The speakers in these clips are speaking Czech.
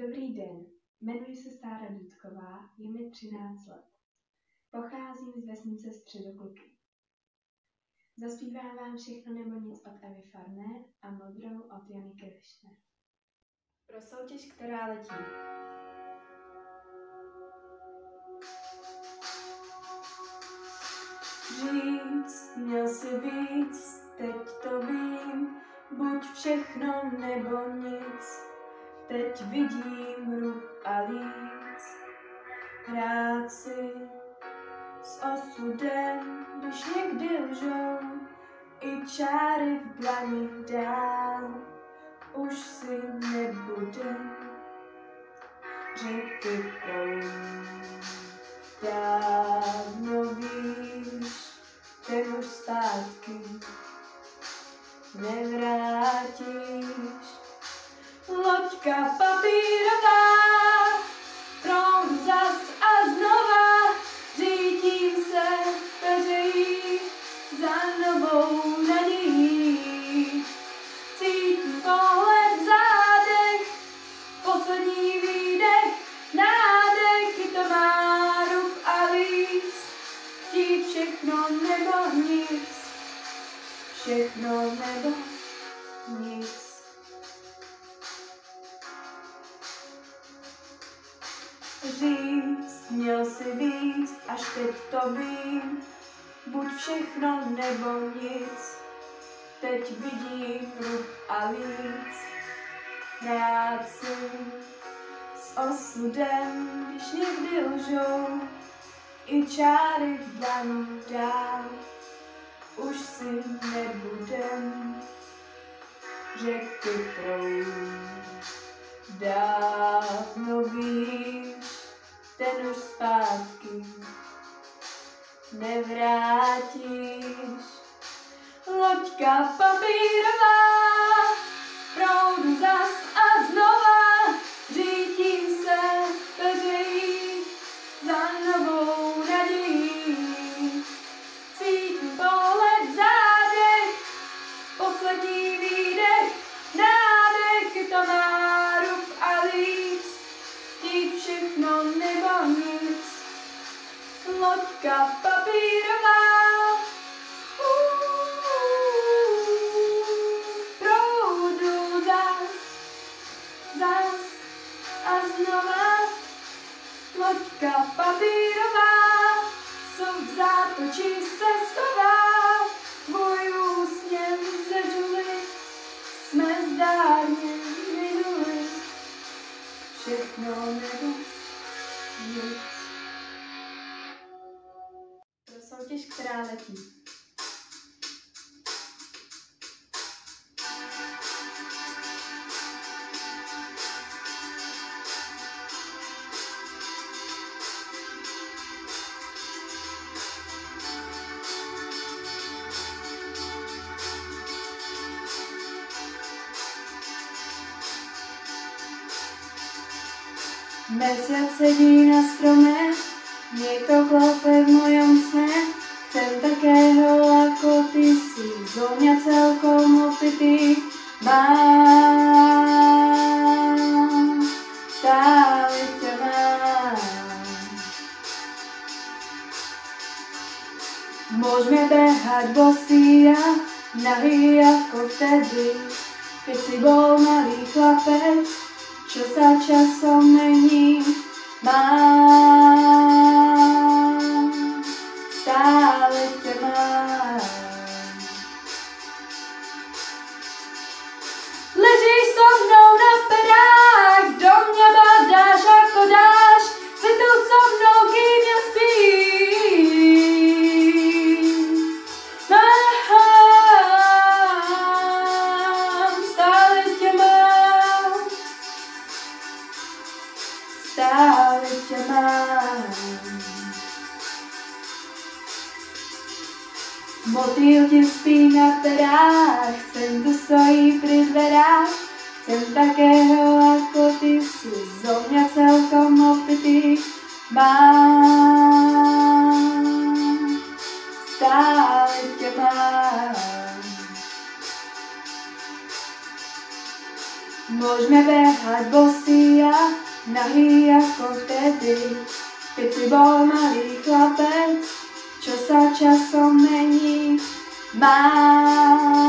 Dobrý den, jmenuji se Sára Dudková, je mi 13 let. Pocházím z vesnice Středokluky. Zaspívám vám všechno nebo nic od Evy Farné a modrou od Jany Kiršner. Pro soutěž, která letí. Říct, měl si víc, teď to vím, buď všechno nebo nic. Teď vidím rub a líc, hrát si s osudem, když někdy lžou, i čáry v dlani dál, už si nebudem řeky. Dávno víš, ten už zpátky nevrátíš. Loďka papírová, proud zas a znova, řítím se peřejí za novou nadějí. Cítím pohled v zádech, poslední výdech, nádech, to má rub a víc, chtít všechno nebo nic, všechno nebo nic. Říct, měl si víc, až teď to vím, buď všechno nebo nic, teď vidím rub a líc, hrát si s osudem, když někdy lžou, i čáry v dlani dál, už si nebudem řeky proud. Dávno nevrátíš. Loďka papírová, všechno nebo Mesiac sedí na strome, niekto klope v mojom sne. Chcem takého ako ty si, zo mňa celkom opitý. Mám, stále ťa mám. Môžeme behať bosí a nahý ako vtedy, keď si bol malý chlapec, čo sa časom mení. Mám, mám. Motýl ti spí na perách, chcem tu stojí pri dverách, chcem takého ako ty si, zo mňa celkom opitý. Mám, stále ťa mám. Môžeme behať bosí a nahý jako vtedy. bol malý chlapec, časa časom mení. Mám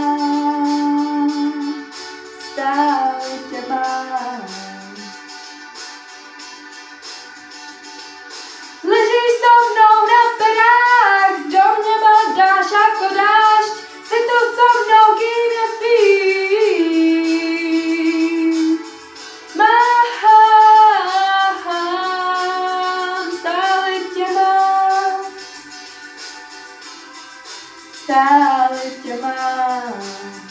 Stop it, come on.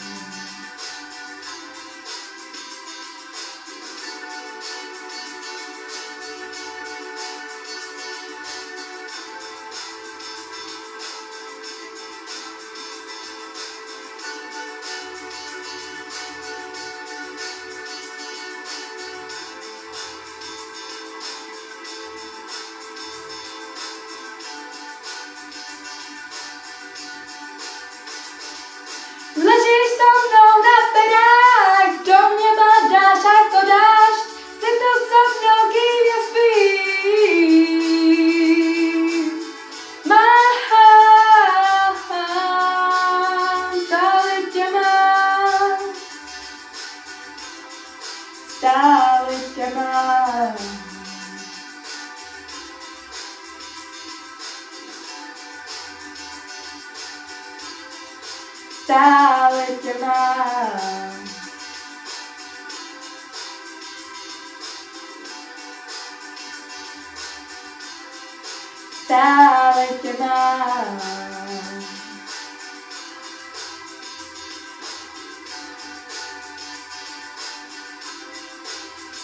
sabes que más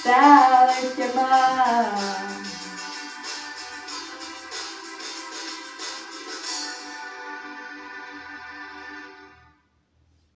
sabes que más